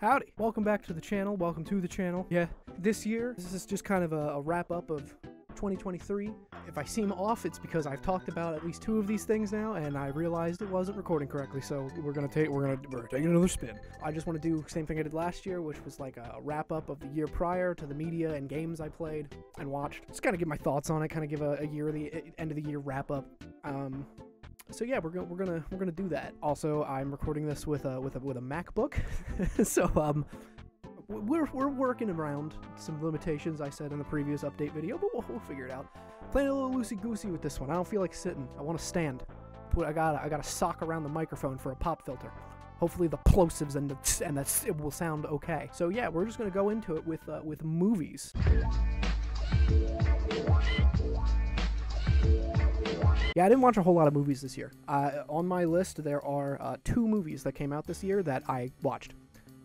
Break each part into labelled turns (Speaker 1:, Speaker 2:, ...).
Speaker 1: Howdy. Welcome back to the channel. Welcome to the channel. Yeah, this year, this is just kind of a, a wrap up of 2023. If I seem off, it's because I've talked about at least two of these things now, and I realized it wasn't recording correctly. So we're gonna take we're gonna we're taking another spin. I just want to do same thing I did last year, which was like a wrap up of the year prior to the media and games I played and watched. Just kind of give my thoughts on it, kind of give a, a year the end of the year wrap up. Um, so yeah, we're gonna we're gonna we're gonna do that. Also, I'm recording this with a with a with a MacBook, so um, we're we're working around some limitations I said in the previous update video, but we'll, we'll figure it out. Playing a little loosey goosey with this one. I don't feel like sitting. I want to stand. Put I got I got a sock around the microphone for a pop filter. Hopefully the plosives and the and that's it will sound okay. So yeah, we're just gonna go into it with uh, with movies. Yeah, I didn't watch a whole lot of movies this year. Uh, on my list, there are uh, two movies that came out this year that I watched.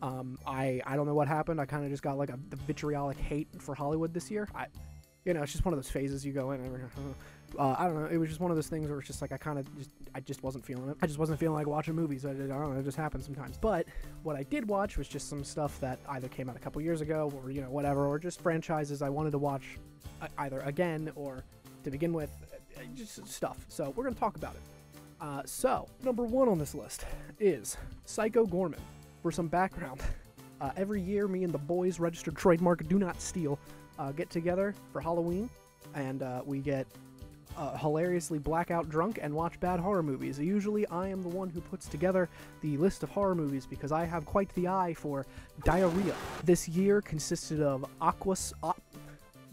Speaker 1: Um, I I don't know what happened. I kind of just got like a vitriolic hate for Hollywood this year. I, you know, it's just one of those phases you go in. And, uh, I don't know. It was just one of those things where it's just like I kind of just I just wasn't feeling it. I just wasn't feeling like watching movies. I, I don't know. It just happens sometimes. But what I did watch was just some stuff that either came out a couple years ago or you know whatever, or just franchises I wanted to watch uh, either again or to begin with just stuff. So we're going to talk about it. Uh, so, number one on this list is Psycho Goreman. For some background, uh, every year, me and the boys, registered trademark Do Not Steal, uh, get together for Halloween, and uh, we get uh, hilariously blackout drunk and watch bad horror movies. Usually, I am the one who puts together the list of horror movies because I have quite the eye for diarrhea. This year consisted of Aquas.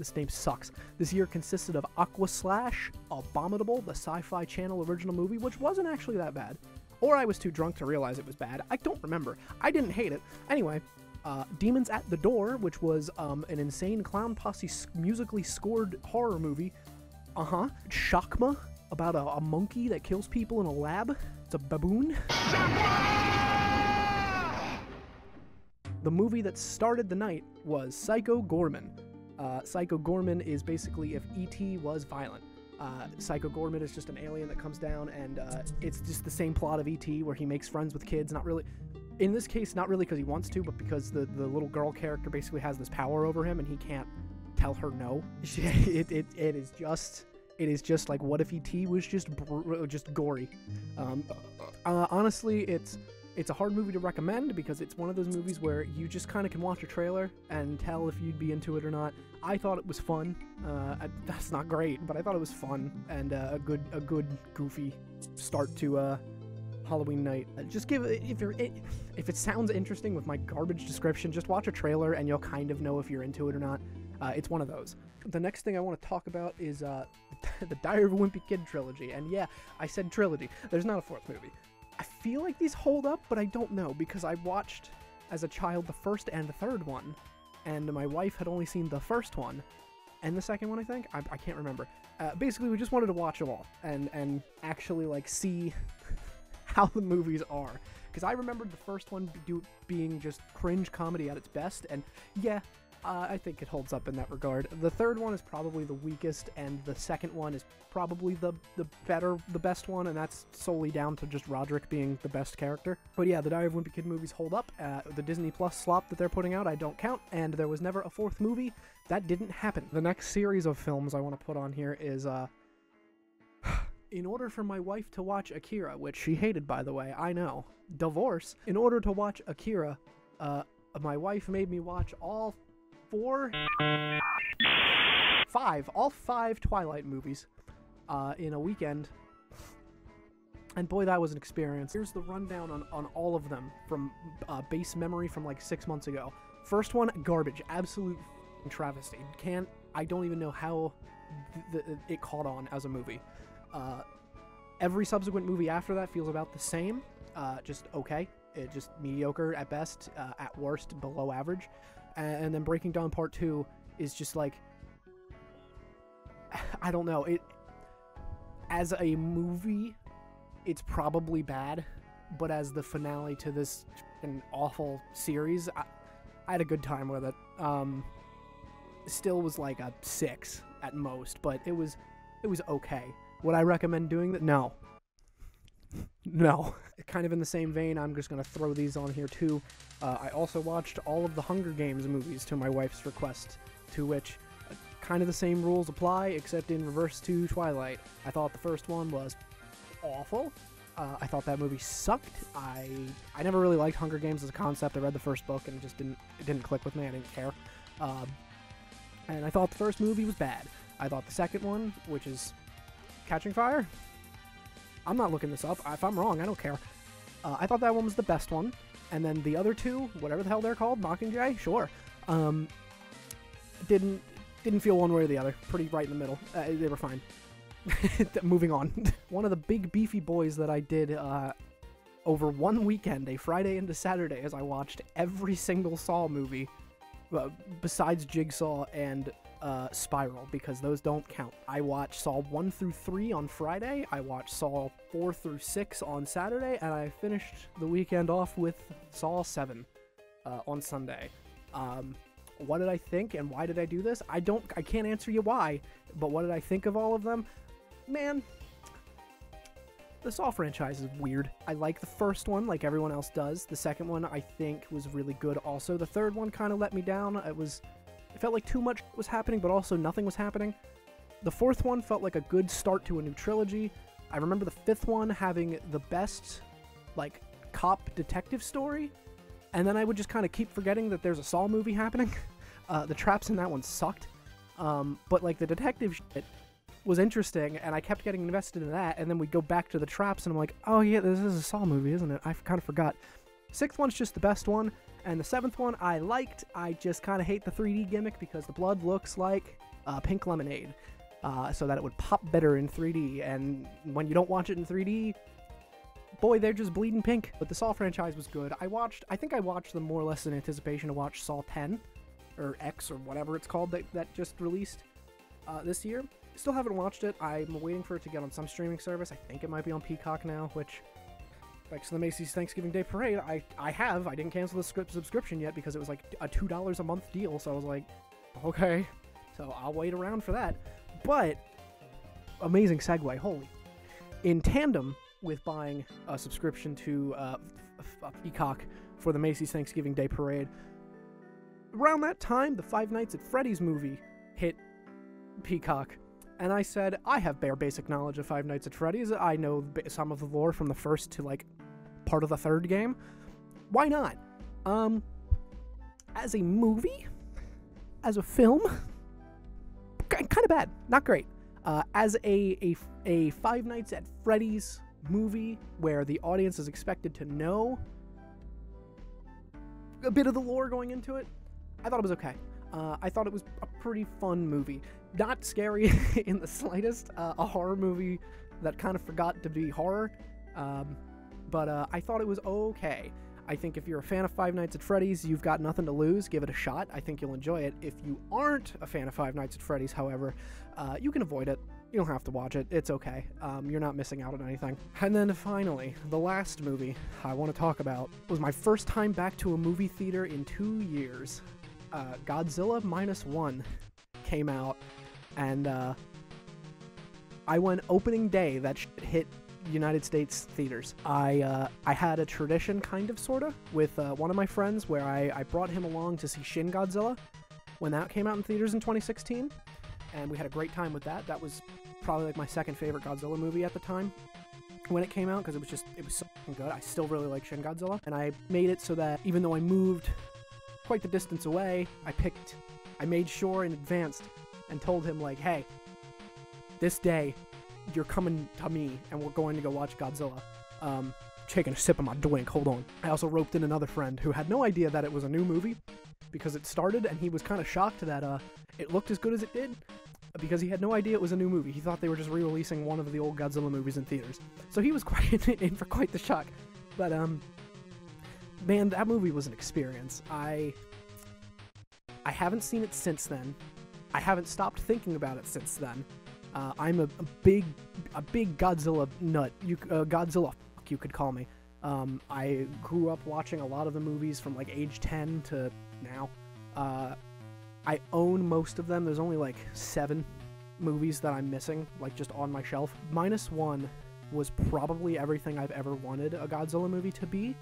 Speaker 1: This name sucks. This year consisted of Aqua Slash, Abominable, the Sci Fi Channel original movie, which wasn't actually that bad. Or I was too drunk to realize it was bad. I don't remember. I didn't hate it. Anyway, uh, Demons at the Door, which was um, an insane clown posse musically scored horror movie. Uh huh. Shakma, about a, a, monkey that kills people in a lab. It's a baboon. The movie that started the night was Psycho Goreman, uh, Psycho Goreman is basically if E.T. was violent. Uh, Psycho Goreman is just an alien that comes down, and uh, it's just the same plot of E.T. where he makes friends with kids. Not really, in this case, not really because he wants to, but because the, the little girl character basically has this power over him, and he can't tell her no. it, it, it is just it is just like what if ET was just just gory. Um, uh, honestly, it's it's a hard movie to recommend because it's one of those movies where you just kind of can watch a trailer and tell if you'd be into it or not. I thought it was fun. Uh, I, that's not great, but I thought it was fun and uh, a good, a good goofy start to uh, Halloween night. Uh, just give if you're if it sounds interesting with my garbage description, just watch a trailer and you'll kind of know if you're into it or not. Uh, it's one of those. The next thing I want to talk about is uh, the Diary of a Wimpy Kid trilogy. And yeah, I said trilogy. There's not a fourth movie. I feel like these hold up, but I don't know because I watched as a child the first and the third one, and my wife had only seen the first one and the second one. I think I, I can't remember. Uh, basically, we just wanted to watch them all and and actually like see how the movies are because I remembered the first one do, being just cringe comedy at its best, and yeah, uh, I think it holds up in that regard. The third one is probably the weakest, and the second one is probably the the better, the best one, and that's solely down to just Roderick being the best character. But yeah, the Diary of Wimpy Kid movies hold up. Uh, the Disney Plus slop that they're putting out, I don't count, and there was never a fourth movie. That didn't happen. The next series of films I want to put on here is uh. In order for my wife to watch Akira, which she hated by the way, I know, divorce. In order to watch Akira, uh, my wife made me watch all four, five, all five Twilight movies uh, in a weekend. And boy, that was an experience. Here's the rundown on, on all of them from uh, base memory from like six months ago. First one, garbage. Absolute travesty. Can't, I don't even know how th- th- it caught on as a movie. Uh, every subsequent movie after that feels about the same. Uh, just okay. It just mediocre at best, uh, at worst, below average and then Breaking Dawn Part 2 is just like I don't know, it as a movie it's probably bad, but as the finale to this an awful series, I, I, had a good time with it. Um still was like a 6 at most, but it was it was okay. Would I recommend doing that? No. No. kind of in the same vein, I'm just going to throw these on here too. Uh, I also watched all of the Hunger Games movies to my wife's request, to which uh, kind of the same rules apply, except in reverse to Twilight. I thought the first one was awful. Uh, I thought that movie sucked. I I never really liked Hunger Games as a concept. I read the first book and it just didn't it didn't click with me. I didn't care. Um, and I thought the first movie was bad. I thought the second one, which is Catching Fire, I'm not looking this up. If I'm wrong, I don't care. Uh, I thought that one was the best one, and then the other two, whatever the hell they're called, Mockingjay, sure. Um, didn't didn't feel one way or the other. Pretty right in the middle. Uh, they were fine. Moving on. one of the big beefy boys that I did uh, over one weekend, a Friday into Saturday, as I watched every single Saw movie, uh, besides Jigsaw and uh, Spiral because those don't count. I watched Saw 1 through 3 on Friday, I watched Saw 4 through 6 on Saturday, and I finished the weekend off with Saw 7 uh, on Sunday. Um, what did I think and why did I do this? I don't, I can't answer you why, but what did I think of all of them? Man, the Saw franchise is weird. I like the first one, like everyone else does. The second one, I think, was really good also. The third one kind of let me down. It was it felt like too much was happening, but also nothing was happening. The fourth one felt like a good start to a new trilogy. I remember the fifth one having the best, like, cop detective story, and then I would just kind of keep forgetting that there's a Saw movie happening. Uh, the traps in that one sucked, um, but like the detective shit was interesting, and I kept getting invested in that. And then we go back to the traps, and I'm like, oh yeah, this is a Saw movie, isn't it? I kind of forgot. Sixth one's just the best one. And the seventh one I liked. I just kind of hate the 3D gimmick because the blood looks like uh, pink lemonade. Uh, so that it would pop better in 3D. And when you don't watch it in 3D, boy, they're just bleeding pink. But the Saw franchise was good. I watched, I think I watched them more or less in anticipation to watch Saw 10 or X or whatever it's called that, that just released uh, this year. Still haven't watched it. I'm waiting for it to get on some streaming service. I think it might be on Peacock now, which Thanks to the Macy's Thanksgiving Day Parade, I, I have. I didn't cancel the script subscription yet because it was like a $2 a month deal, so I was like, okay. So I'll wait around for that. But, amazing segue, holy. In tandem with buying a subscription to uh, Peacock for the Macy's Thanksgiving Day Parade, around that time, the Five Nights at Freddy's movie hit Peacock and I said, I have bare basic knowledge of Five Nights at Freddy's. I know some of the lore from the first to like part of the third game. Why not? Um, as a movie, as a film, kind of bad, not great. Uh, as a, a a Five Nights at Freddy's movie where the audience is expected to know a bit of the lore going into it, I thought it was okay. Uh, I thought it was a pretty fun movie. Not scary in the slightest. Uh, a horror movie that kind of forgot to be horror. Um, but uh, I thought it was okay. I think if you're a fan of Five Nights at Freddy's, you've got nothing to lose. Give it a shot. I think you'll enjoy it. If you aren't a fan of Five Nights at Freddy's, however, uh, you can avoid it. You don't have to watch it. It's okay. Um, you're not missing out on anything. And then finally, the last movie I want to talk about was my first time back to a movie theater in two years. Uh, Godzilla Minus One came out, and uh, I went opening day. That hit United States theaters. I uh, I had a tradition, kind of, sorta, with uh, one of my friends where I, I brought him along to see Shin Godzilla when that came out in theaters in 2016, and we had a great time with that. That was probably like my second favorite Godzilla movie at the time when it came out because it was just it was so good. I still really like Shin Godzilla, and I made it so that even though I moved quite the distance away, I picked, I made sure in advance and told him like, hey, this day you're coming to me and we're going to go watch Godzilla. Um, taking a sip of my drink. Hold on. I also roped in another friend who had no idea that it was a new movie because it started and he was kind of shocked that uh, it looked as good as it did because he had no idea it was a new movie. He thought they were just re-releasing one of the old Godzilla movies in theaters. So he was quite in for quite the shock. But um man, that movie was an experience. I I haven't seen it since then. I haven't stopped thinking about it since then. Uh, I'm a, a, big, a big Godzilla nut. You, uh, Godzilla, you could call me. Um, I grew up watching a lot of the movies from like age 10 to now. Uh, I own most of them. There's only like seven movies that I'm missing, like just on my shelf. Minus one was probably everything I've ever wanted a Godzilla movie to be.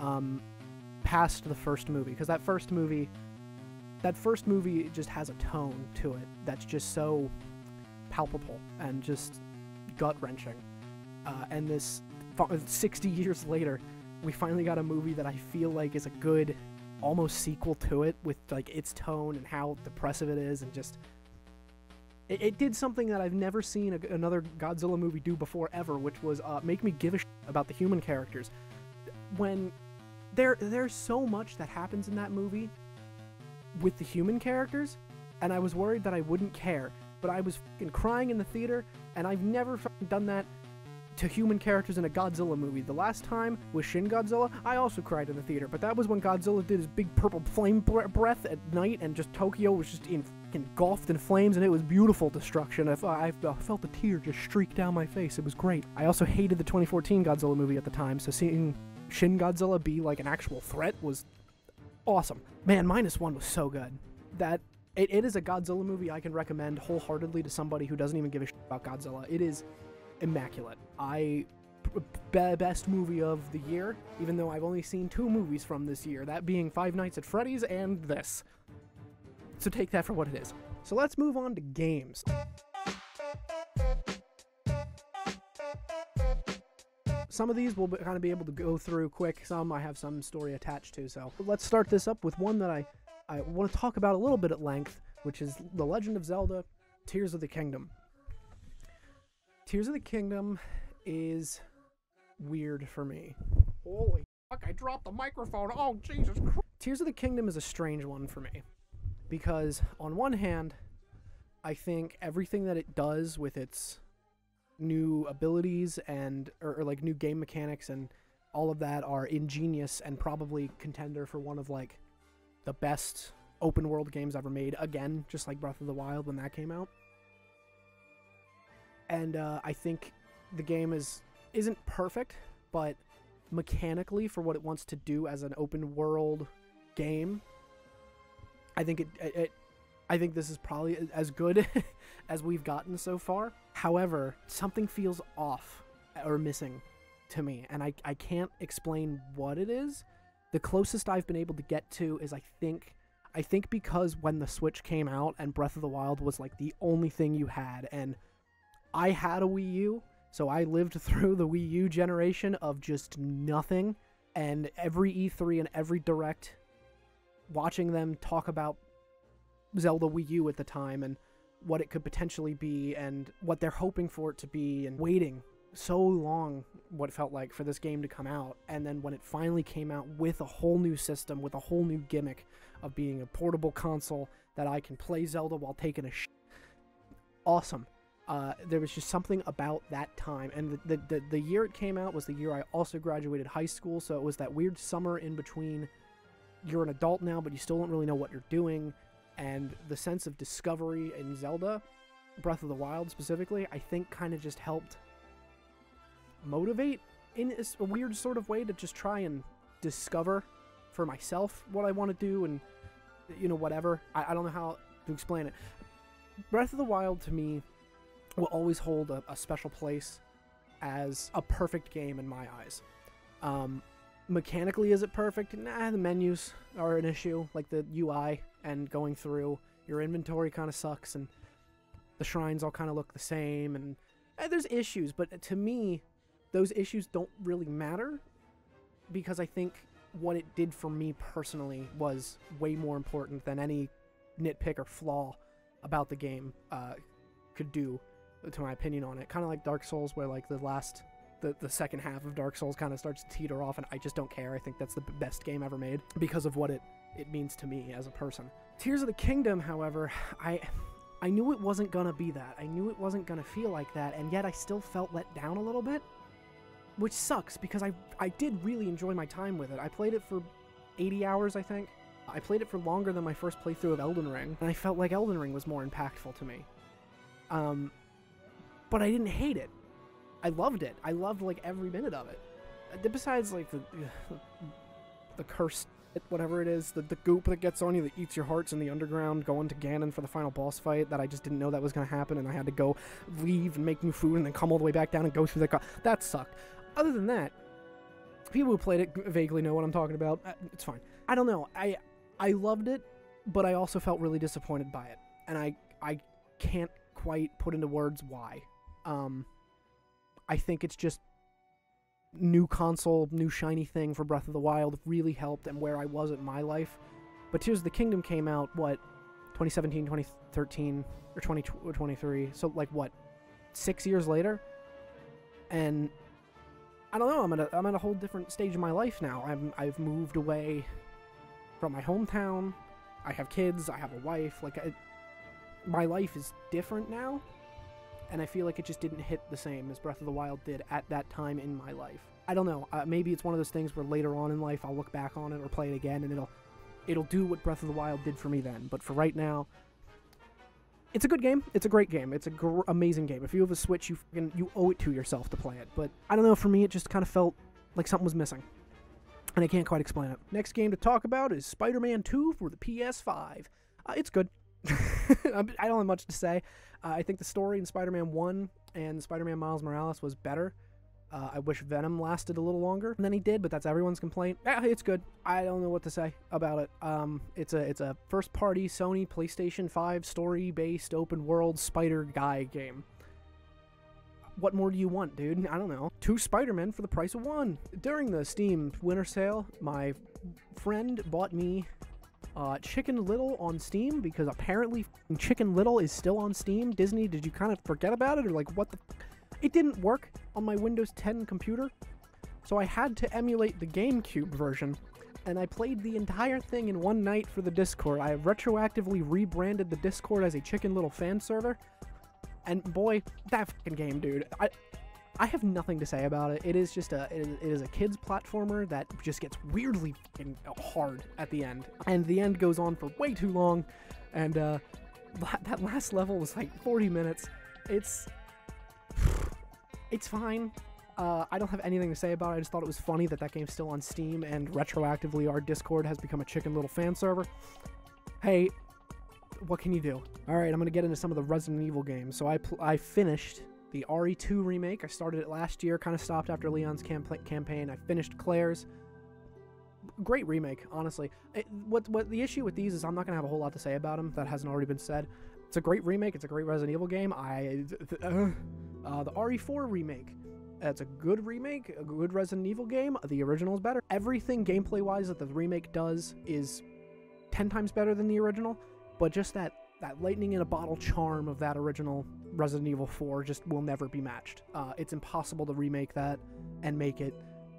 Speaker 1: Um, past the first movie, because that first movie, that first movie just has a tone to it that's just so palpable and just gut wrenching. Uh, and this 60 years later, we finally got a movie that I feel like is a good, almost sequel to it with like its tone and how depressive it is, and just it, it did something that I've never seen a, another Godzilla movie do before ever, which was uh, make me give a shit about the human characters. When there there's so much that happens in that movie with the human characters, and I was worried that I wouldn't care, but I was crying in the theater, and I've never done that to human characters in a Godzilla movie. The last time was Shin Godzilla. I also cried in the theater, but that was when Godzilla did his big purple flame breath at night, and just Tokyo was just in, engulfed in flames, and it was beautiful destruction. I, I, I felt a tear just streak down my face. It was great. I also hated the 2014 Godzilla movie at the time, so seeing Shin Godzilla be like an actual threat was awesome. Man, minus one was so good. That it, it is a Godzilla movie I can recommend wholeheartedly to somebody who doesn't even give a shit about Godzilla. It is immaculate. I best movie of the year, even though I've only seen two movies from this year, that being Five Nights at Freddy's and this. So take that for what it is. So let's move on to games. Some of these we'll kind of be able to go through quick. Some I have some story attached to. So let's start this up with one that I, I want to talk about a little bit at length, which is The Legend of Zelda Tears of the Kingdom. Tears of the Kingdom is weird for me. Holy fuck, I dropped the microphone. Oh, Jesus Christ. Tears of the Kingdom is a strange one for me. Because, on one hand, I think everything that it does with its new abilities and, or, or like new game mechanics and all of that are ingenious and probably contender for one of like the best open world games ever made. Again, just like Breath of the Wild when that came out and uh, I think the game is isn't perfect, but mechanically for what it wants to do as an open world game, I think it, it, it I think this is probably as good as we've gotten so far. However, something feels off or missing to me, and I, I can't explain what it is. The closest I've been able to get to is I think I think because when the Switch came out and Breath of the Wild was like the only thing you had and I had a Wii U, so I lived through the Wii U generation of just nothing. And every E3 and every Direct, watching them talk about Zelda Wii U at the time and what it could potentially be and what they're hoping for it to be and waiting so long what it felt like for this game to come out and then when it finally came out with a whole new system with a whole new gimmick of being a portable console that I can play Zelda while taking a sh- awesome uh, there was just something about that time. And the, the, the, year it came out was the year I also graduated high school, so it was that weird summer in between you're an adult now, but you still don't really know what you're doing. And the sense of discovery in Zelda, Breath of the Wild specifically, I think kind of just helped motivate in a weird sort of way to just try and discover for myself what I want to do and, you know, whatever. I, I don't know how to explain it. Breath of the Wild to me will always hold a, a special place as a perfect game in my eyes. Um, mechanically, is it perfect? Nah, the menus are an issue, like the UI and going through your inventory kind of sucks, and the shrines all kind of look the same, and eh, there's issues. But to me, those issues don't really matter because I think what it did for me personally was way more important than any nitpick or flaw about the game uh, could do to my opinion on it. Kind of like Dark Souls, where like the last, the, the second half of Dark Souls kind of starts to teeter off, and I just don't care. I think that's the best game ever made because of what it it means to me as a person. Tears of the Kingdom, however, I I knew it wasn't gonna be that. I knew it wasn't gonna feel like that, and yet I still felt let down a little bit, which sucks because I I did really enjoy my time with it. I played it for 80 hours, I think. I played it for longer than my first playthrough of Elden Ring, and I felt like Elden Ring was more impactful to me. Um, but I didn't hate it. I loved it. I loved like every minute of it. Uh, besides like the the curse whatever it is, the, the goop that gets on you that eats your hearts in the underground, going to Ganon for the final boss fight that I just didn't know that was to happen, and I had to go leave and make new food and then come all the way back down and go through the. That sucked. Other than that, people who played it vaguely know what I'm talking about. Uh, It's fine. I don't know. I I loved it, but I also felt really disappointed by it, and I I can't quite put into words why. Um, I think it's just new console, new shiny thing for Breath of the Wild really helped and where I was in my life. But Tears of the Kingdom came out what 2017, 2013 or 2023. So like what 6 years later? And I don't know, I'm at a I'm at a whole different stage in my life now. I'm I've moved away from my hometown. I have kids, I have a wife, like I, my life is different now and I feel like it just didn't hit the same as Breath of the Wild did at that time in my life. I don't know. Uh, maybe it's one of those things where later on in life I'll look back on it or play it again, and it'll it'll do what Breath of the Wild did for me then. But for right now, it's a good game. It's a great game. It's a gr- amazing game. If you have a Switch, you fucking, you owe it to yourself to play it. But I don't know. For me, it just kind of felt like something was missing, and I can't quite explain it. Next game to talk about is Spider-Man 2 for the PS5. Uh, it's good. I don't have much to say. Uh, I think the story in Spider-Man 1 and Spider-Man Miles Morales was better. Uh, I wish Venom lasted a little longer than he did, but that's everyone's complaint. Yeah, it's good. I don't know what to say about it. Um, it's a it's a first-party Sony PlayStation 5 story-based open-world Spider guy game. What more do you want, dude? I don't know. Two Spider-Men for the price of one. During the Steam winter sale, my friend bought me uh, Chicken Little on Steam because apparently Chicken Little is still on Steam. Disney, did you kind of forget about it or like what the? It didn't work on my Windows 10 computer, so I had to emulate the GameCube version, and I played the entire thing in one night for the Discord. I retroactively rebranded the Discord as a Chicken Little fan server, and boy, that fucking game, dude. I I have nothing to say about it. It is just a it is, a kids platformer that just gets weirdly hard at the end, and the end goes on for way too long, and uh, that last level was like 40 minutes. It's it's fine. Uh, I don't have anything to say about it. I just thought it was funny that that game's still on Steam and retroactively our Discord has become a Chicken Little fan server. Hey, what can you do? All right, I'm gonna get into some of the Resident Evil games. So I I finished the RE2 remake. I started it last year, kind of stopped after Leon's camp- campaign. I finished Claire's. Great remake, honestly. It, what what the issue with these is I'm not gonna have a whole lot to say about them that hasn't already been said. It's a great remake. It's a great Resident Evil game. I uh, uh, the RE4 remake. That's a good remake, a good Resident Evil game. The original is better. Everything gameplay wise that the remake does is ten times better than the original. But just that that lightning in a bottle charm of that original Resident Evil 4 just will never be matched. Uh, it's impossible to remake that and make it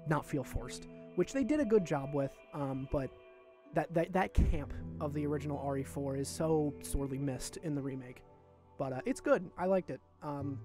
Speaker 1: not feel forced, which they did a good job with. Um, but that, that that camp of the original RE4 is so sorely missed in the remake. But uh, it's good. I liked it. Um,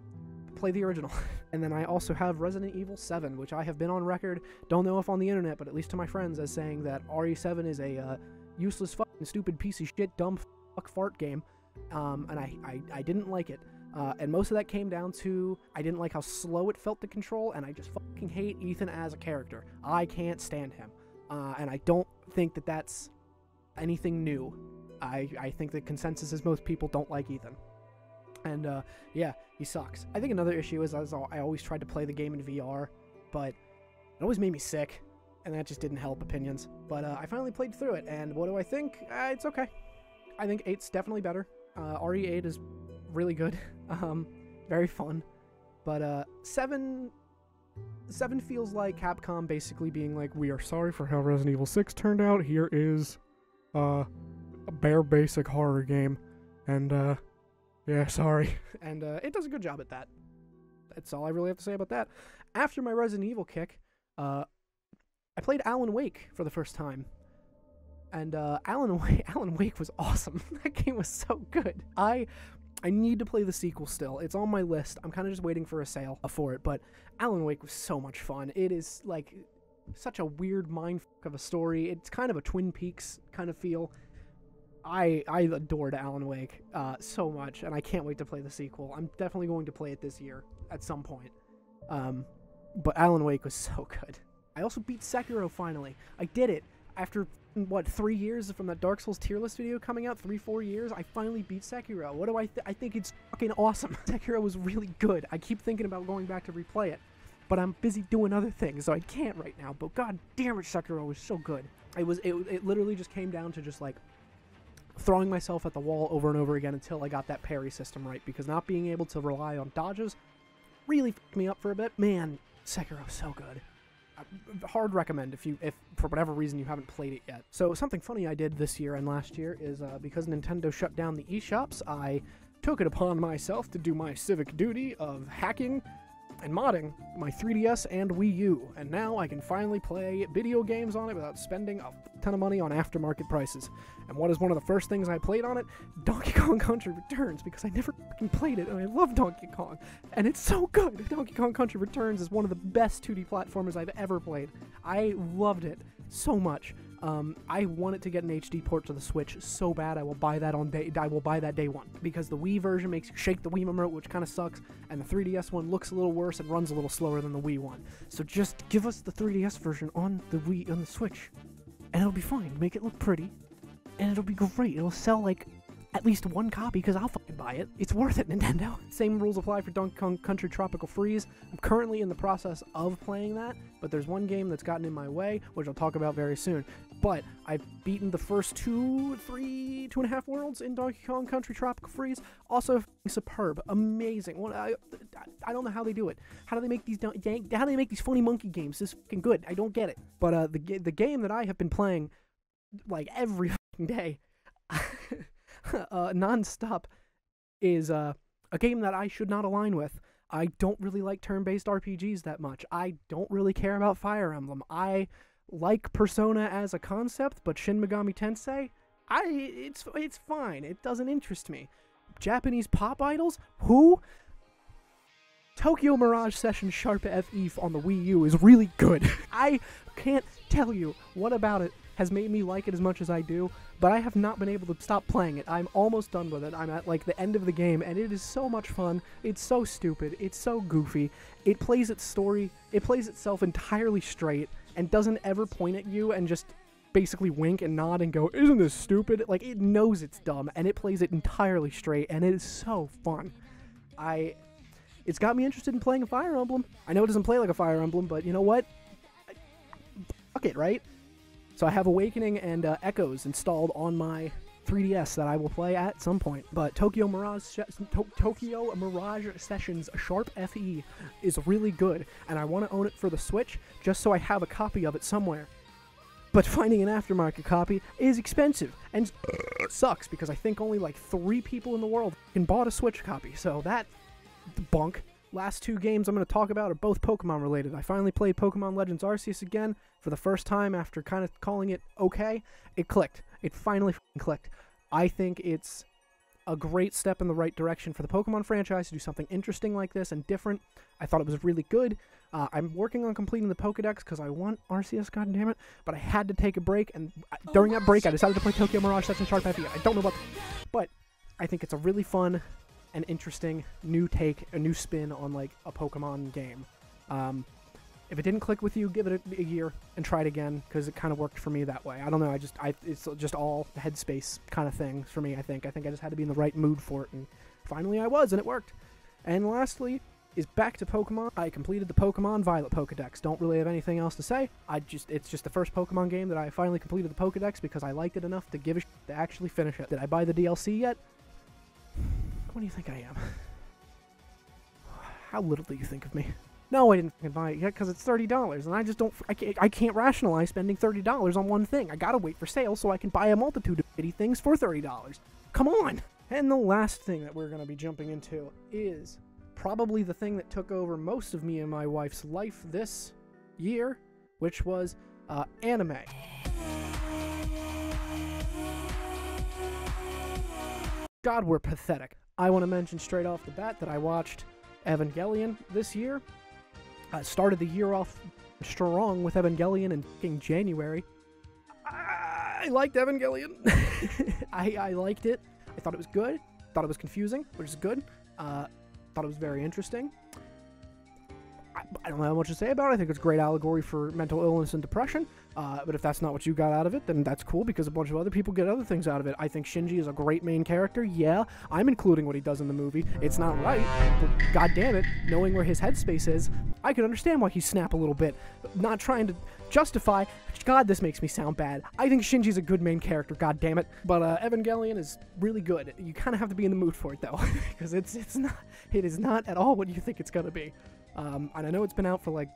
Speaker 1: play the original. and then I also have Resident Evil 7, which I have been on record, don't know if on the internet, but at least to my friends, as saying that RE7 is a uh, useless, fucking stupid piece of shit, dumb fuck fart game. Um, and I, I, I didn't like it. Uh, and most of that came down to I didn't like how slow it felt to control, and I just fucking hate Ethan as a character. I can't stand him. Uh, and I don't think that that's anything new. I, I think the consensus is most people don't like Ethan. And uh, yeah, he sucks. I think another issue is I always tried to play the game in VR, but it always made me sick, and that just didn't help opinions. But uh, I finally played through it, and what do I think? Uh, it's okay. I think 8's definitely better. Uh, RE8 is really good, um, very fun. But uh, 7 7 feels like Capcom basically being like, we are sorry for how Resident Evil 6 turned out. Here is uh, a bare basic horror game. And uh, yeah, sorry. And uh, it does a good job at that. That's all I really have to say about that. After my Resident Evil kick, uh, I played Alan Wake for the first time. And uh, Alan Wake, Alan Wake was awesome. that game was so good. I I need to play the sequel still. It's on my list. I'm kind of just waiting for a sale for it. But Alan Wake was so much fun. It is like such a weird mindfuck of a story. It's kind of a Twin Peaks kind of feel. I I adored Alan Wake uh, so much, and I can't wait to play the sequel. I'm definitely going to play it this year at some point. Um, but Alan Wake was so good. I also beat Sekiro finally. I did it after what three years from that Dark Souls tier list video coming out, three four years. I finally beat Sekiro. What do I? Th- I think it's fucking awesome. Sekiro was really good. I keep thinking about going back to replay it, but I'm busy doing other things, so I can't right now. But god damn it, Sekiro was so good. It was. It, it literally just came down to just like throwing myself at the wall over and over again until I got that parry system right. Because not being able to rely on dodges really fucked me up for a bit. Man, Sekiro so good hard recommend if you if for whatever reason you haven't played it yet. So something funny I did this year and last year is uh, because Nintendo shut down the eShops, I took it upon myself to do my civic duty of hacking and modding my 3DS and Wii U, and now I can finally play video games on it without spending a ton of money on aftermarket prices. And what is one of the first things I played on it? Donkey Kong Country Returns, because I never played it, and I love Donkey Kong, and it's so good. Donkey Kong Country Returns is one of the best 2D platformers I've ever played. I loved it so much. Um, I it to get an HD port to the Switch so bad. I will buy that on day. I will buy that day one because the Wii version makes you shake the Wii remote, which kind of sucks, and the 3DS one looks a little worse and runs a little slower than the Wii one. So just give us the 3DS version on the Wii on the Switch, and it'll be fine. Make it look pretty, and it'll be great. It'll sell like at least one copy because I'll fucking buy it. It's worth it, Nintendo. Same rules apply for Donkey Kong Country Tropical Freeze. I'm currently in the process of playing that, but there's one game that's gotten in my way, which I'll talk about very soon. But I've beaten the first two, three, two and a half worlds in Donkey Kong Country Tropical Freeze. Also superb, amazing. Well, I, I don't know how they do it. How do they make these? How do they make these funny monkey games this fucking good? I don't get it. But uh, the the game that I have been playing like every day. uh, nonstop is uh, a game that I should not align with. I don't really like turn-based RPGs that much. I don't really care about Fire Emblem. I like Persona as a concept, but Shin Megami Tensei, I it's it's fine. It doesn't interest me. Japanese pop idols? Who? Tokyo Mirage Session Sharp FE on the Wii U is really good. I can't tell you what about it has made me like it as much as I do, but I have not been able to stop playing it. I'm almost done with it. I'm at like the end of the game, and it is so much fun. It's so stupid. It's so goofy. It plays its story. It plays itself entirely straight and doesn't ever point at you and just basically wink and nod and go, "Isn't this stupid?" Like it knows it's dumb and it plays it entirely straight, and it is so fun. I, it's got me interested in playing a Fire Emblem. I know it doesn't play like a Fire Emblem, but you know what? Fuck it, right? So I have Awakening and uh, Echoes installed on my 3DS that I will play at some point. But Tokyo Mirage to- Tokyo Mirage Sessions Sharp FE is really good, and I want to own it for the Switch just so I have a copy of it somewhere. But finding an aftermarket copy is expensive and sucks because I think only like three people in the world can bought a Switch copy. So that bunk last two games I'm going to talk about are both Pokemon related. I finally played Pokemon Legends Arceus again for the first time after kind of calling it okay. It clicked. It finally clicked. I think it's a great step in the right direction for the Pokemon franchise to do something interesting like this and different. I thought it was really good. Uh, I'm working on completing the Pokedex because I want Arceus, God damn it! but I had to take a break, and during that break, I decided to play Tokyo Mirage Session Sharp FE. I don't know about, but I think it's a really fun and interesting new take, a new spin on like a Pokemon game. Um, if it didn't click with you, give it a, a year and try it again because it kind of worked for me that way. I don't know. I just I it's just all headspace kind of thing for me. I think I think I just had to be in the right mood for it, and finally I was, and it worked. And lastly is back to Pokemon. I completed the Pokemon Violet Pokedex. Don't really have anything else to say. I just it's just the first Pokemon game that I finally completed the Pokedex because I liked it enough to give a sh- to actually finish it. Did I buy the DLC yet? What do you think I am? How little do you think of me? No, I didn't buy it yet because it's thirty dollars, and I just don't. I can't, I can't rationalize spending thirty dollars on one thing. I gotta wait for sale so I can buy a multitude of bitty things for thirty dollars. Come on! And the last thing that we're gonna be jumping into is probably the thing that took over most of me and my wife's life this year, which was uh, anime. God, we're pathetic. I want to mention straight off the bat that I watched Evangelion this year. I started the year off strong with Evangelion in January. I liked Evangelion. I, I liked it. I thought it was good. Thought it was confusing, which is good. Uh, thought it was very interesting. I, don't have much to say about it. I think it's a great allegory for mental illness and depression. Uh, but if that's not what you got out of it, then that's cool because a bunch of other people get other things out of it. I think Shinji is a great main character. Yeah, I'm including what he does in the movie. It's not right, but god damn it, knowing where his headspace is, I can understand why he snap a little bit. Not trying to justify. God, this makes me sound bad. I think Shinji's a good main character. God damn it. But uh, Evangelion is really good. You kind of have to be in the mood for it though, because it's it's not it is not at all what you think it's gonna be. Um, and I know it's been out for like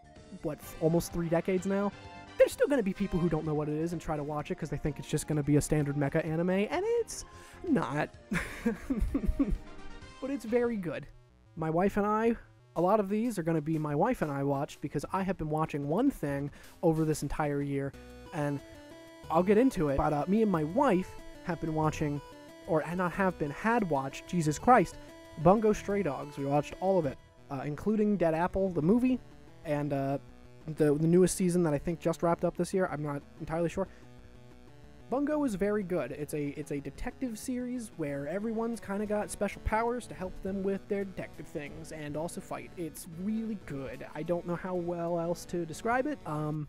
Speaker 1: what almost three decades now there's still going to be people who don't know what it is and try to watch it because they think it's just going to be a standard mecha anime, and it's not. but it's very good. My wife and I, a lot of these are going to be my wife and I watched because I have been watching one thing over this entire year, and I'll get into it. But uh, me and my wife have been watching, or not have been, had watched Jesus Christ, Bungo Stray Dogs. We watched all of it, uh, including Dead Apple, the movie, and uh, the, the newest season that I think just wrapped up this year. I'm not entirely sure. Bungo is very good. It's a it's a detective series where everyone's kind of got special powers to help them with their detective things and also fight. It's really good. I don't know how well else to describe it. Um,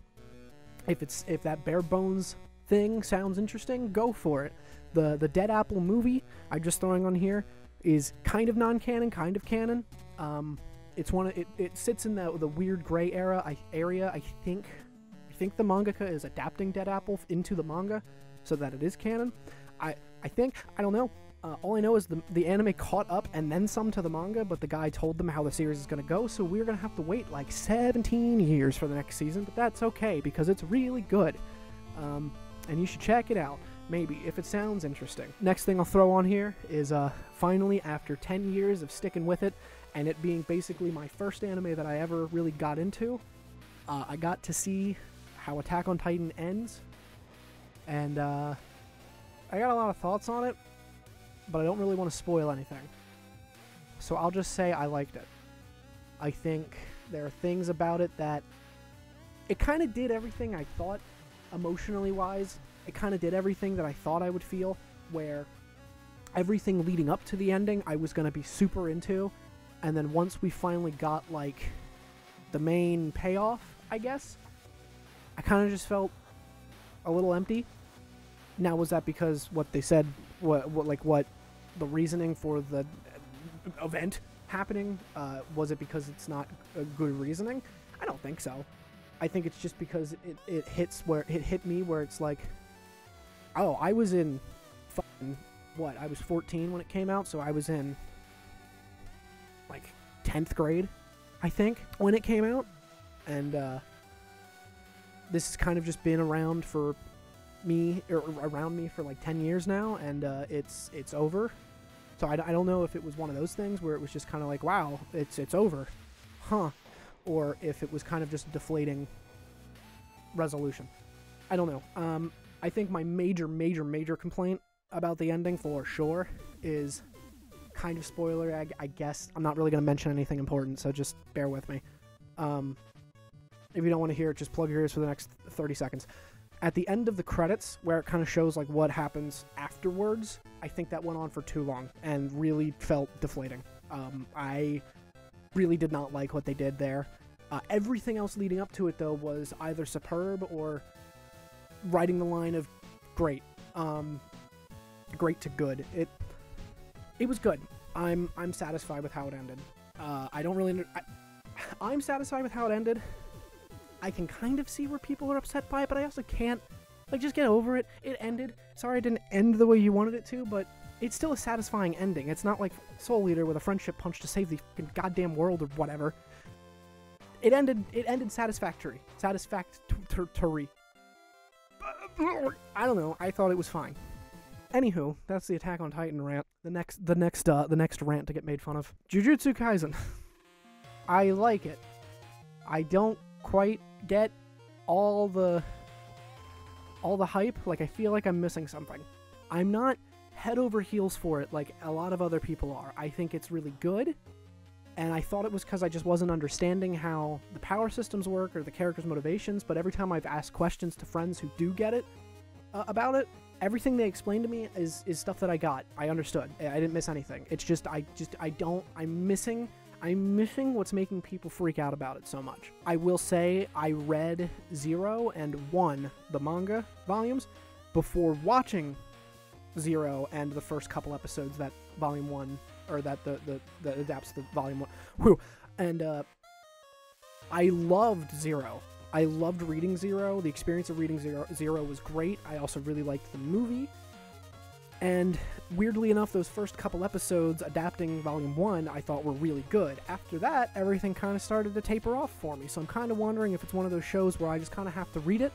Speaker 1: if it's if that bare bones thing sounds interesting, go for it. The the Dead Apple movie I'm just throwing on here is kind of non-canon, kind of canon. Um, it's one of, it, it sits in the the weird gray era I, area. I think I think the mangaka is adapting Dead Apple into the manga so that it is canon. I I think I don't know. Uh, all I know is the the anime caught up and then some to the manga, but the guy told them how the series is going to go, so we're going to have to wait like 17 years for the next season. But that's okay because it's really good, um, and you should check it out. Maybe if it sounds interesting. Next thing I'll throw on here is uh, finally after 10 years of sticking with it, and it being basically my first anime that I ever really got into, uh, I got to see how Attack on Titan ends, and uh, I got a lot of thoughts on it, but I don't really want to spoil anything. So I'll just say I liked it. I think there are things about it that it kind of did everything I thought emotionally wise. It kind of did everything that I thought I would feel, where everything leading up to the ending I was going to be super into, and then once we finally got like the main payoff, I guess, I kind of just felt a little empty. Now, was that because what they said, what, what like what the reasoning for the event happening, uh, was it because it's not a good reasoning? I don't think so. I think it's just because it, it hits where it hit me where it's like, oh, I was in, fucking, what? I was 14 when it came out, so I was in 10th grade, I think, when it came out. And uh, this has kind of just been around for me, or around me for like 10 years now, and uh, it's it's over. So I, I don't know if it was one of those things where it was just kind of like, wow, it's it's over, huh? Or if it was kind of just deflating resolution. I don't know. Um, I think my major, major, major complaint about the ending for sure is kind of spoiler, I, I guess. I'm not really going to mention anything important, so just bear with me. Um, if you don't want to hear it, just plug your ears for the next 30 seconds. At the end of the credits, where it kind of shows like what happens afterwards, I think that went on for too long and really felt deflating. Um, I really did not like what they did there. Uh, everything else leading up to it, though, was either superb or riding the line of great, um, great to good. It it was good. I'm I'm satisfied with how it ended. Uh, I don't really. I, I'm satisfied with how it ended. I can kind of see where people are upset by it, but I also can't. Like, just get over it. It ended. Sorry, it didn't end the way you wanted it to, but it's still a satisfying ending. It's not like Soul Eater with a friendship punch to save the goddamn world or whatever. It ended. It ended satisfactory. Satisfactory. I don't know. I thought it was fine. Anywho, that's the Attack on Titan rant. The next, the next, uh, the next rant to get made fun of. Jujutsu Kaisen. I like it. I don't quite get all the all the hype. Like I feel like I'm missing something. I'm not head over heels for it like a lot of other people are. I think it's really good. And I thought it was because I just wasn't understanding how the power systems work or the characters' motivations. But every time I've asked questions to friends who do get it uh, about it, everything they explained to me is is stuff that I got. I understood. I didn't miss anything. It's just I just I don't I'm missing I'm missing what's making people freak out about it so much. I will say I read Zero and One, the manga volumes, before watching Zero and the first couple episodes that Volume One or that the, the adapts the Volume One. Whew. And uh, I loved Zero. I loved reading Zero. The experience of reading Zero Zero was great. I also really liked the movie. And weirdly enough, those first couple episodes adapting Volume 1 I thought were really good. After that, everything kind of started to taper off for me. So I'm kind of wondering if it's one of those shows where I just kind of have to read it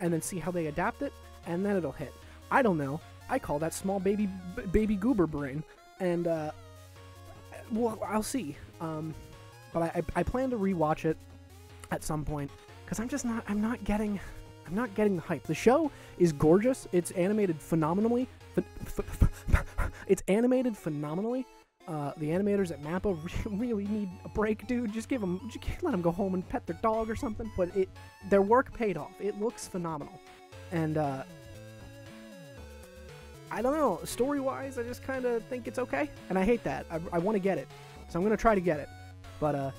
Speaker 1: and then see how they adapt it, and then it'll hit. I don't know. I call that small baby baby goober brain. And, uh, well, I'll see. Um, but I, I, I plan to rewatch it at some point because I'm just not, I'm not getting. I'm not getting the hype. The show is gorgeous. It's animated phenomenally. It's animated phenomenally. Uh, the animators at Mappa really need a break, dude. Just give them, just let them go home and pet their dog or something. But it, their work paid off. It looks phenomenal, and uh, I don't know. Story-wise, I just kind of think it's okay, and I hate that. I, I want to get it, so I'm gonna try to get it. But uh,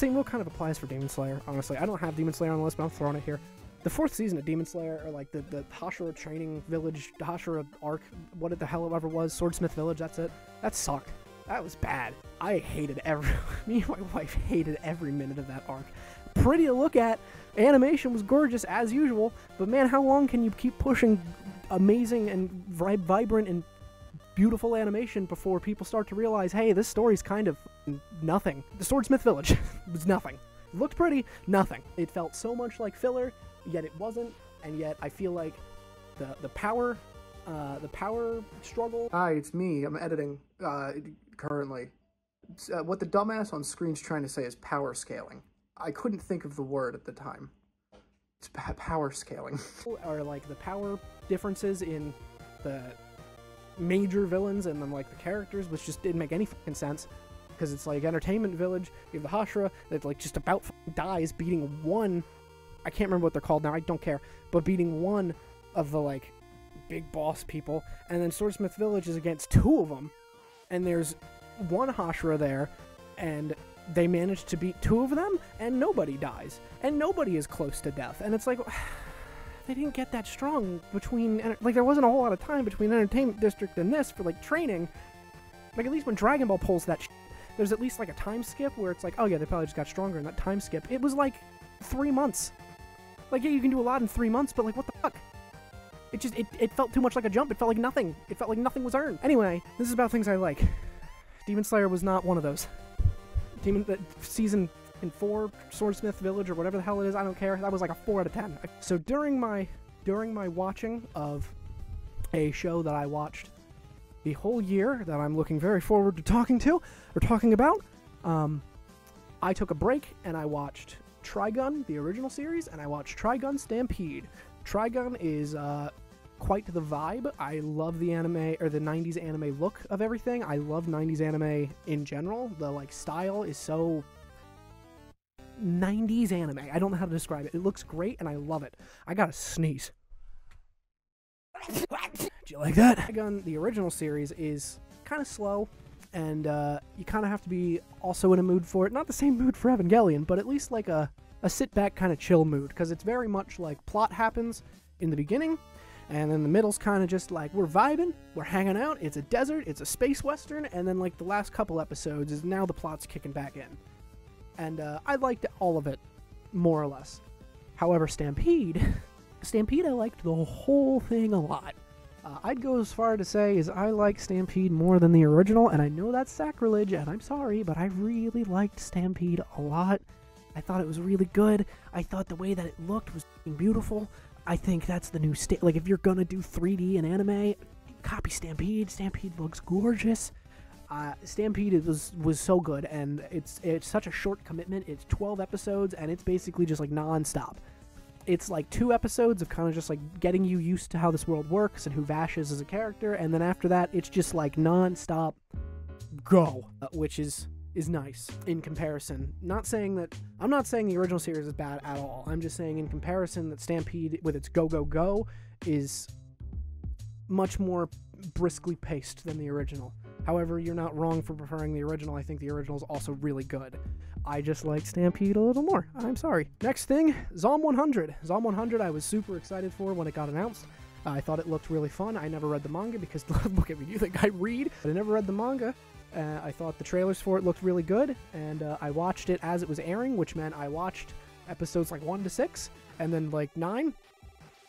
Speaker 1: same rule kind of applies for Demon Slayer. Honestly, I don't have Demon Slayer on the list, but I'm throwing it here the fourth season of Demon Slayer, or like the, the Hashira training village, the Hashira arc, what the hell it ever was, Swordsmith Village, that's it. That sucked. That was bad. I hated every, me and my wife hated every minute of that arc. Pretty to look at, animation was gorgeous as usual, but man, how long can you keep pushing amazing and vibrant and beautiful animation before people start to realize, hey, this story's kind of nothing. The Swordsmith Village was nothing. It looked pretty, nothing. It felt so much like filler, yet it wasn't, and yet I feel like the the power, uh, the power struggle. Hi, it's me. I'm editing uh, currently. Uh, what the dumbass on screen's trying to say is power scaling. I couldn't think of the word at the time. It's power scaling. or like the power differences in the major villains and then like the characters, which just didn't make any fucking sense. Because it's like Entertainment Village, you have the Hashira that like just about dies beating one I can't remember what they're called now. I don't care. But beating one of the like big boss people, and then Swordsmith Village is against two of them, and there's one Hashira there, and they manage to beat two of them, and nobody dies, and nobody is close to death, and it's like. They didn't get that strong between like there wasn't a whole lot of time between Entertainment District and this for like training. Like at least when Dragon Ball pulls that, there's at least like a time skip where it's like, oh yeah, they probably just got stronger in that time skip. It was like three months like, yeah, you can do a lot in three months, but like, what the fuck? It just, it, it felt too much like a jump. It felt like nothing. It felt like nothing was earned. Anyway, this is about things I like. Demon Slayer was not one of those. Demon, uh, season in four, Swordsmith Village or whatever the hell it is, I don't care. That was like a four out of ten. So during my, during my watching of a show that I watched the whole year that I'm looking very forward to talking to or talking about, um, I took a break and I watched Trigun, the original series, and I watched Trigun Stampede. Trigun is uh, quite the vibe. I love the anime or the 90s anime look of everything. I love 90s anime in general. The like style is so 90s anime. I don't know how to describe it. It looks great and I love it. I gotta sneeze. Do you like that? Trigun, the original series, is kind of slow and uh, you kind of have to be also in a mood for it. Not the same mood for Evangelion, but at least like a, a sit back kind of chill mood, because it's very much like plot happens in the beginning, and then the middle's kind of just like we're vibing, we're hanging out, it's a desert, it's a space western, and then like the last couple episodes is now the plot's kicking back in. And uh, I liked all of it, more or less. However, Stampede, Stampede, I liked the whole thing a lot. Uh, I'd go as far to say is I like Stampede more than the original, and I know that's sacrilege, and I'm sorry, but I really liked Stampede a lot. I thought it was really good. I thought the way that it looked was beautiful. I think that's the new state. Like if you're gonna do 3D in anime, copy Stampede. Stampede looks gorgeous. Uh, Stampede was was so good, and it's it's such a short commitment. It's 12 episodes, and it's basically just like non-stop it's like two episodes of kind of just like getting you used to how this world works and who Vash is as a character, and then after that, it's just like non-stop go, uh, which is is nice in comparison. Not saying that I'm not saying the original series is bad at all. I'm just saying in comparison that Stampede with its go go go is much more briskly paced than the original. However, you're not wrong for preferring the original. I think the original is also really good. I just like Stampede a little more. I'm sorry. Next thing, Zom 100. Zom 100 I was super excited for when it got announced. Uh, I thought it looked really fun. I never read the manga because look at me, you think I read? But I never read the manga. Uh, I thought the trailers for it looked really good, and uh, I watched it as it was airing, which meant I watched episodes like 1 to 6, and then like 9,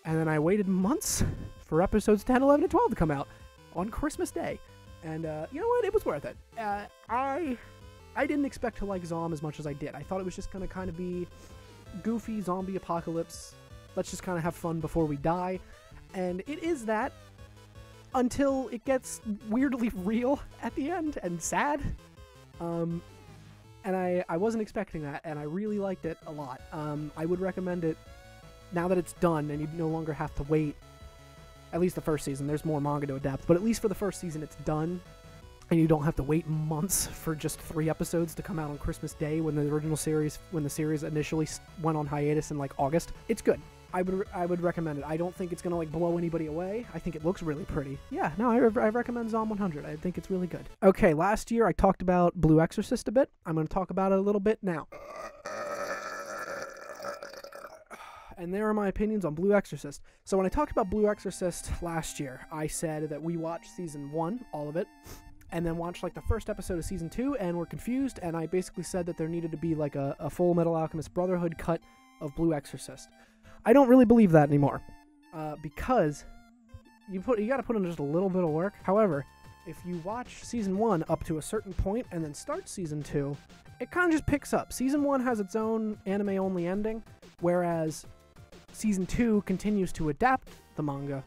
Speaker 1: and then I waited months for episodes 10, 11, and 12 to come out on Christmas Day. And uh, you know what? It was worth it. Uh, I I didn't expect to like Zom as much as I did. I thought it was just gonna kind of be goofy zombie apocalypse. Let's just kind of have fun before we die. And it is that until it gets weirdly real at the end and sad. Um, and I, I wasn't expecting that, and I really liked it a lot. Um, I would recommend it now that it's done and you no longer have to wait. At least the first season. There's more manga to adapt, but at least for the first season, it's done, and you don't have to wait months for just three episodes to come out on Christmas Day when the original series, when the series initially went on hiatus in like August. It's good. I would I would recommend it. I don't think it's gonna like blow anybody away. I think it looks really pretty. Yeah, no, I, I recommend Zom 100. I think it's really good. Okay, last year I talked about Blue Exorcist a bit. I'm gonna talk about it a little bit now. Uh, And there are my opinions on Blue Exorcist. So when I talked about Blue Exorcist last year, I said that we watched season one, all of it, and then watched like the first episode of season two, and were confused. And I basically said that there needed to be like a, a Full Metal Alchemist Brotherhood cut of Blue Exorcist. I don't really believe that anymore, uh, because you put you got to put in just a little bit of work. However, if you watch season one up to a certain point and then start season two, it kind of just picks up. Season one has its own anime only ending, whereas season two continues to adapt the manga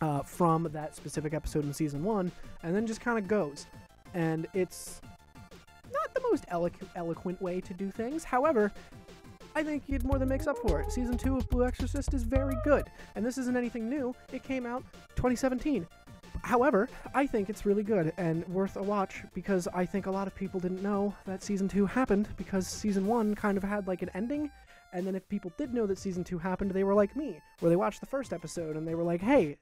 Speaker 1: uh, from that specific episode in season one, and then just kind of goes. And it's not the most eloqu- eloquent way to do things. However, I think it more than makes up for it. Season 2 of Blue Exorcist is very good, and this isn't anything new. It came out 2017. However, I think it's really good and worth a watch because I think a lot of people didn't know that season 2 happened because season 1 kind of had like an ending, and then if people did know that season 2 happened, they were like me, where they watched the first episode and they were like, "Hey,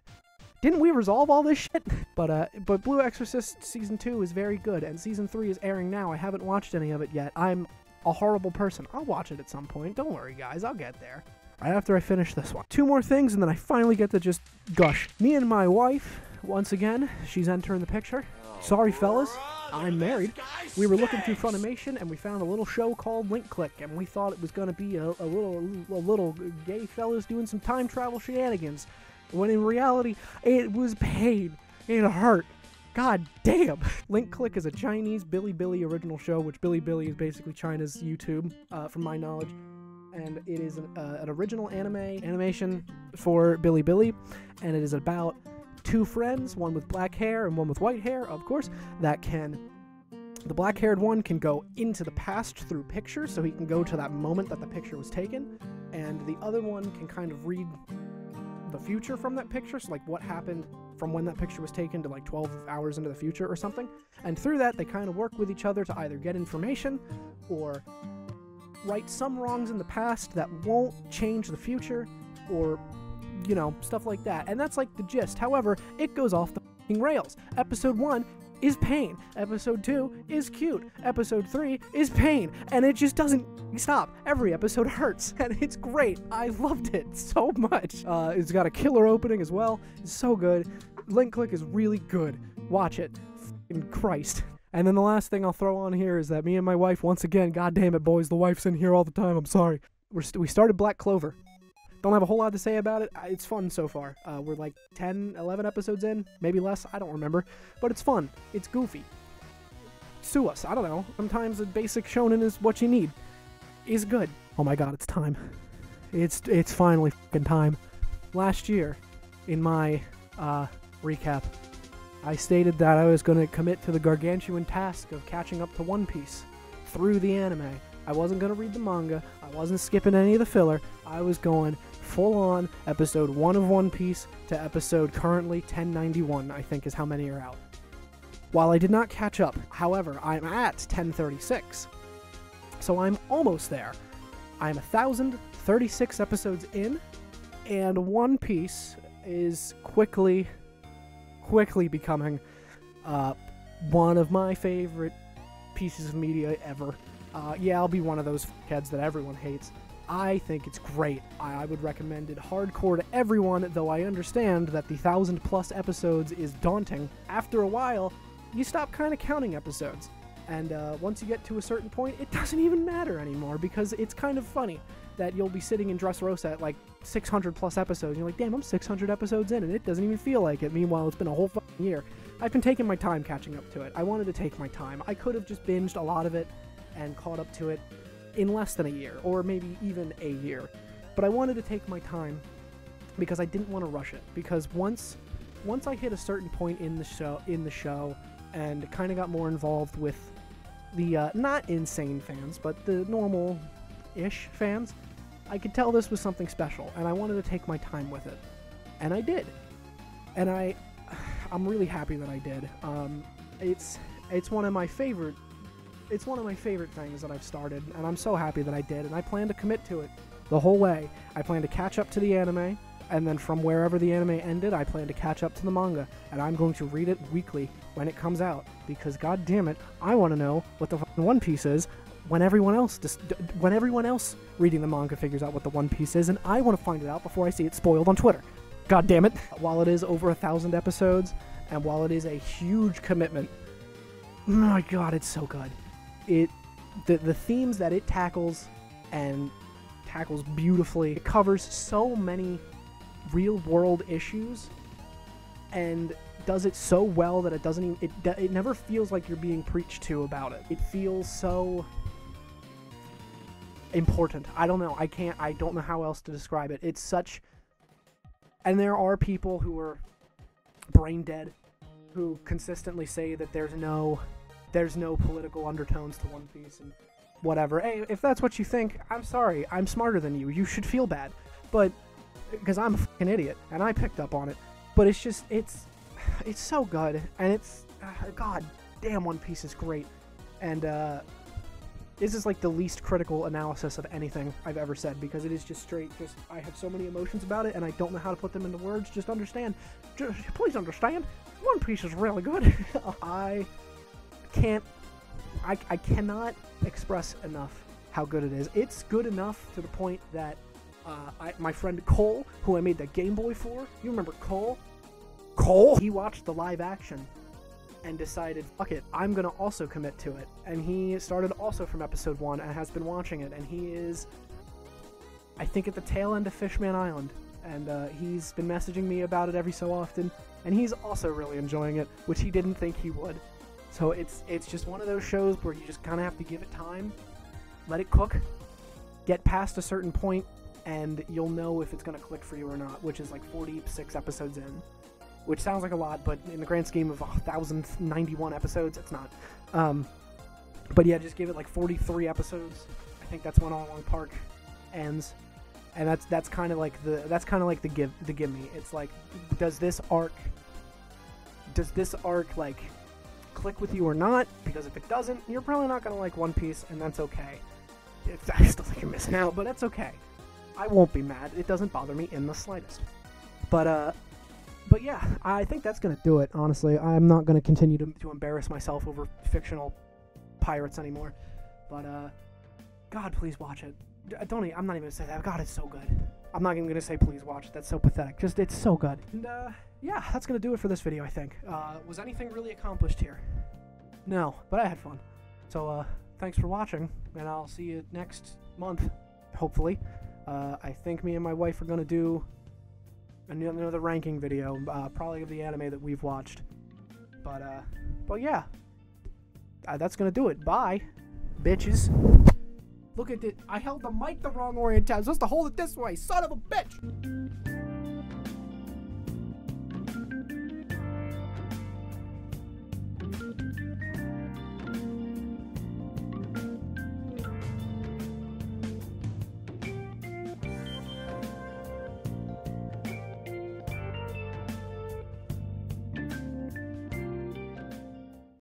Speaker 1: didn't we resolve all this shit?" But uh but Blue Exorcist season 2 is very good and season 3 is airing now. I haven't watched any of it yet. I'm a horrible person. I'll watch it at some point. Don't worry, guys. I'll get there. Right after I finish this one. Two more things, and then I finally get to just gush. Me and my wife, once again, she's entering the picture. Sorry, fellas. I'm married. We were looking through Funimation, and we found a little show called Link Click, and we thought it was going to be a, a little a little gay fellas doing some time travel shenanigans. When in reality, it was pain. It hurt. God damn! Link Click is a Chinese Bilibili original show, which Bilibili is basically China's YouTube, uh, from my knowledge. And it is an, uh, an original anime animation for Bilibili, and it is about two friends, one with black hair and one with white hair, of course, that can. The black haired one can go into the past through pictures, so he can go to that moment that the picture was taken, and the other one can kind of read the future from that picture, so like what happened from when that picture was taken to like 12 hours into the future or something. And through that, they kind of work with each other to either get information or right some wrongs in the past that won't change the future or you know, stuff like that. And that's like the gist. However, it goes off the rails. Episode 1 is pain. Episode 2 is cute. Episode 3 is pain. And it just doesn't stop. Every episode hurts. And it's great. I loved it so much. Uh, it's got a killer opening as well. It's so good. Link Click is really good. Watch it. In Christ. And then the last thing I'll throw on here is that me and my wife, once again, god damn it, boys, the wife's in here all the time. I'm sorry. St- we started Black Clover. Don't have a whole lot to say about it. It's fun so far. Uh, we're like 10, 11 episodes in, maybe less. I don't remember. But it's fun. It's goofy. Sue us. I don't know. Sometimes a basic shonen is what you need. Is good. Oh my god, it's time. It's it's finally fucking time. Last year, in my uh, recap, I stated that I was going to commit to the gargantuan task of catching up to One Piece through the anime. I wasn't going to read the manga. I wasn't skipping any of the filler. I was going full on episode 1 of One Piece to episode currently 1091, I think is how many are out. While I did not catch up, however, I'm at 1036. So I'm almost there. I'm 1036 episodes in, and One Piece is quickly, quickly becoming uh, one of my favorite pieces of media ever. Uh, yeah, I'll be one of those heads that everyone hates. I think it's great. I, would recommend it hardcore to everyone, though I understand that the thousand plus episodes is daunting. After a while, you stop kind of counting episodes. And uh, once you get to a certain point, it doesn't even matter anymore because it's kind of funny that you'll be sitting in Dressrosa at like 600 plus episodes. And you're like, damn, I'm 600 episodes in, and it doesn't even feel like it. Meanwhile, it's been a whole fucking year. I've been taking my time catching up to it. I wanted to take my time. I could have just binged a lot of it and caught up to it in less than a year, or maybe even a year. But I wanted to take my time because I didn't want to rush it. Because once once I hit a certain point in the show in the show and kind of got more involved with the uh, not insane fans, but the normal ish fans, I could tell this was something special, and I wanted to take my time with it. And I did. And I I'm really happy that I did. Um, it's it's one of my favorite it's one of my favorite things that I've started, and I'm so happy that I did, and I plan to commit to it the whole way. I plan to catch up to the anime, and then from wherever the anime ended, I plan to catch up to the manga, and I'm going to read it weekly when it comes out, because god damn it, I want to know what the One Piece is when everyone else just, when everyone else reading the manga figures out what the One Piece is, and I want to find it out before I see it spoiled on Twitter. God damn it! While it is over a thousand episodes, and while it is a huge commitment, my god, it's so good it the the themes that it tackles and tackles beautifully. It covers so many real world issues and does it so well that it doesn't even, it it never feels like you're being preached to about it. It feels so important. I don't know. I can't I don't know how else to describe it. It's such and there are people who are brain dead who consistently say that there's no there's no political undertones to One Piece and whatever. Hey, if that's what you think, I'm sorry. I'm smarter than you. You should feel bad. But because I'm a fucking idiot and I picked up on it. But it's just it's it's so good and it's uh, god damn One Piece is great. And uh this is like the least critical analysis of anything I've ever said because it is just straight just I have so many emotions about it and I don't know how to put them into words. Just understand. Just, please understand. One Piece is really good. I can't I, I cannot express enough how good it is. It's good enough to the point that uh, I, my friend Cole, who I made the Game Boy for, you remember Cole? Cole? He watched the live action and decided, fuck it, I'm gonna also commit to it. And he started also from episode one and has been watching it. And he is, I think, at the tail end of Fishman Island. And uh, he's been messaging me about it every so often. And he's also really enjoying it, which he didn't think he would. So it's it's just one of those shows where you just kind of have to give it time, let it cook, get past a certain point, and you'll know if it's going to click for you or not. Which is like 46 episodes in, which sounds like a lot, but in the grand scheme of 1,091 episodes, it's not. Um, but yeah, just give it like 43 episodes. I think that's when Arlong Park ends, and that's that's kind of like the that's kind of like the give the give me. It's like, does this arc does this arc like click with you or not, because if it doesn't, you're probably not going to like One Piece, and that's okay. It's, I still think you're missing out, but that's okay. I won't be mad. It doesn't bother me in the slightest. But, uh, but yeah, I think that's going to do it, honestly. I'm not going to continue to, embarrass myself over fictional pirates anymore. But, uh, God, please watch it. Don't even, I'm not even going to say that. God, it's so good. I'm not even going to say please watch. That's so pathetic. Just, it's so good. And, uh, yeah, that's going to do it for this video, I think. Uh, was anything really accomplished here? No, but I had fun. So, uh, thanks for watching, and I'll see you next month, hopefully. Uh, I think me and my wife are going to do another ranking video, uh, probably of the anime that we've watched. But, uh, but yeah. Uh, that's going to do it. Bye, bitches. Look at it. I held the mic the wrong orientation. I was supposed to hold it this way. Son of a bitch.